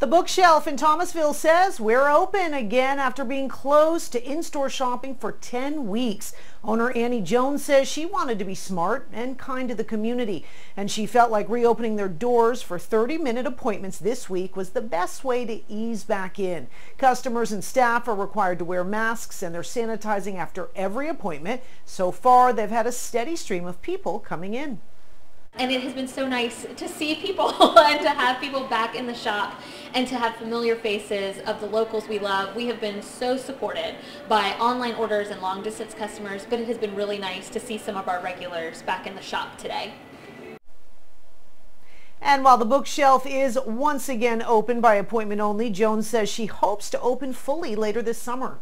The bookshelf in Thomasville says we're open again after being closed to in-store shopping for 10 weeks. Owner Annie Jones says she wanted to be smart and kind to the community, and she felt like reopening their doors for 30-minute appointments this week was the best way to ease back in. Customers and staff are required to wear masks and they're sanitizing after every appointment. So far, they've had a steady stream of people coming in. And it has been so nice to see people and to have people back in the shop and to have familiar faces of the locals we love. We have been so supported by online orders and long distance customers, but it has been really nice to see some of our regulars back in the shop today. And while the bookshelf is once again open by appointment only, Jones says she hopes to open fully later this summer.